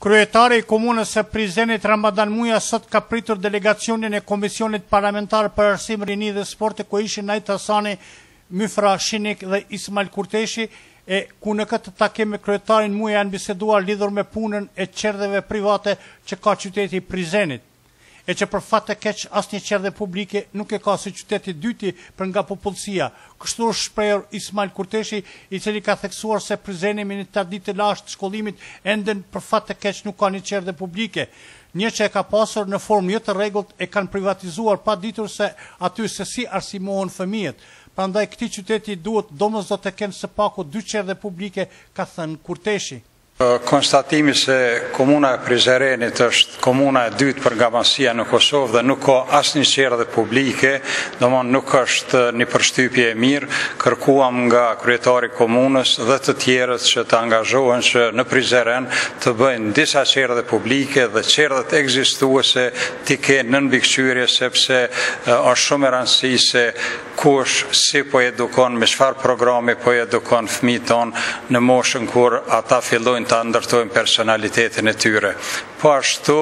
Kryetari i Komunës së Prizrenit, Ramadan Muja sot ka pritur delegacionin e Komisionit Parlamentar për Arsim, Rini dhe Sport ku ishin Nait Hasani, Myfera Shinik dhe Ismail Kurteshi e ku në këtë takim me kryetarin Muja janë biseduar lidhur me punën e çerdheve private që ka qyteti i Prizrenit. e që për fat të keq asnjë çerdhe publike nuk e ka si qytet i dyti për nga popullsia, kështu është shprehur Ismail Kurteshi, i cili ka theksuar se Prizreni me një traditë të lashtë të shkollimit ende për fat të keq nuk ka një çerdhe publike, një që e ka pasur në formë jo të rregullt e kanë privatizuar pa ditur se aty se si arsimohen fëmijët, prandaj këtij qyteti i duhet domosdo të kenë së paku dy çerdhe publike, ka thënë Kurteshi. Konstatimi se komuna e Prizrenit është komuna e dytë për nga madhësia në Kosovë dhe nuk ka asnjë çerdhe publike, domon nuk është një përshtypje e mirë, kërkuam nga kryetari i komunës dhe të tjerët që të angazhohen që në Prizren të bëjnë disa çerdhe publike dhe çerdhet ekzistuese t'i kenë nën mbikëqyrje sepse është shumë e rëndësi se Kush, si po edukon, me çfarë programi po edukon fëmijët tanë në moshën kur ata fillojnë ta ndërtojnë personalitetin e tyre. Po ashtu,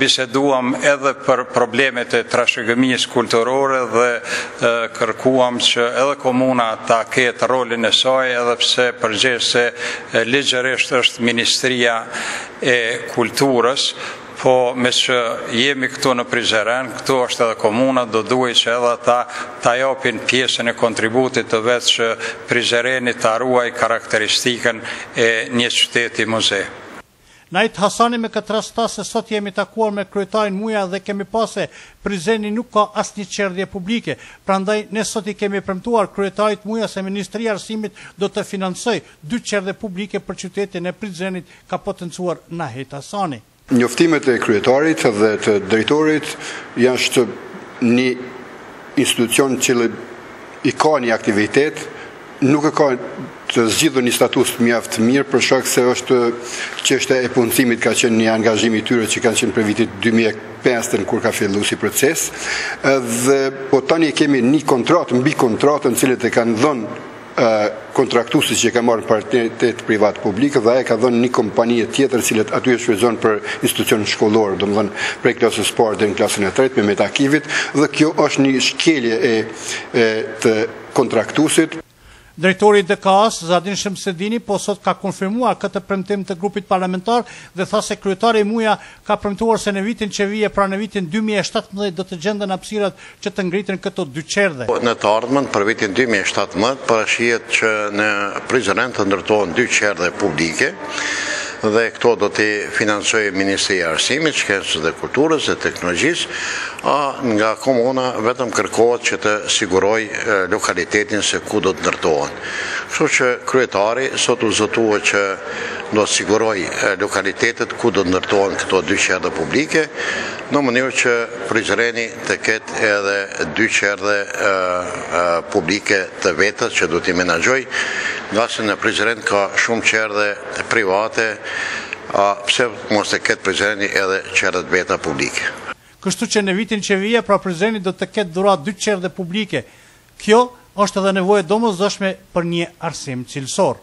biseduam edhe për problemet e trashëgimisë kulturore dhe kërkuam që edhe komuna ta ketë rolin e saj, edhe pse përgjegjëse ligjërisht është Ministria e Kulturës, Po meqë jemi këtu në Prizren, këtu është edhe komuna, do duhej që edhe ata ta japin pjesën e kontributit të vet që Prizreni ta ruajë karakteristikën e një qyteti muze. Nait Hasani me këtë rast tha se sot jemi takuar me kryetarin Muja dhe kemi pa se Prizreni nuk ka asnjë çerdhe publike, prandaj ne sot i kemi premtuar kryetarit Muja se Ministria e Arsimit do të financojë dy çerdhe publike për qytetin e Prizrenit ka potencuar Nait Hasani. Njoftimet e kryetarit dhe të drejtorit është një institucion që e ka një aktivitet, nuk e ka të zgjidhur një status mjaft të mirë për shkak se është çështja e punësimit ka qenë një angazhim i tyre që kanë qenë prej vitit dy mijë e pesë kur ka fillu si proces dhe po tani e kemi një kontratë mbi kontratën të cilët e kanë dhënë kontraktuesi që ka marrë në partneritet privat publik dhe ia ka dhënë një kompanije tjetër cilët aty e shfrytëzon për institucion shkollor, domethënë prej klasës parë deri në klasën e tretë me metakivit dhe kjo është një shkelje e, e të kontraktuesit. Drejtori i DKA-së, Zadin Shemsedini, po sot ka konfirmuar këtë premtim të grupit parlamentar dhe tha se kryetari Muja ka premtuar se në vitin që vjen, pra në vitin dy mijë e shtatëmbëdhjetë do të gjenden hapësirat që të ngriten këto dy çerdhe. Në të ardhmen, për vitin dy mijë e shtatëmbëdhjetë, parashihet që në Prizren të ndërtohen dy çerdhe publike dhe këto do t'i financojë Ministria e Arsimit, Shkencës dhe Kulturës dhe Teknologjisë, a nga komuna vetëm kërkohet që të sigurojë lokalitetin se ku do të ndërtohen. Kështu që kryetari sot u zotua që do të sigurojë lokalitetet ku do të ndërtohen këto dy çerdhe publike, në mënyrë që Prizreni të ketë edhe dy çerdhe publike të vetat që do t'i menaxhojë, ngase në Prizren ka shumë çerdhe private, a pse mos të ketë Prizreni edhe çerdhe të veta publike. Kështu që në vitin që vjen, pra Prizreni do të ketë dhuratë dy çerdhe publike, Kjo është edhe nevojë e domosdoshme për një arsim cilësor.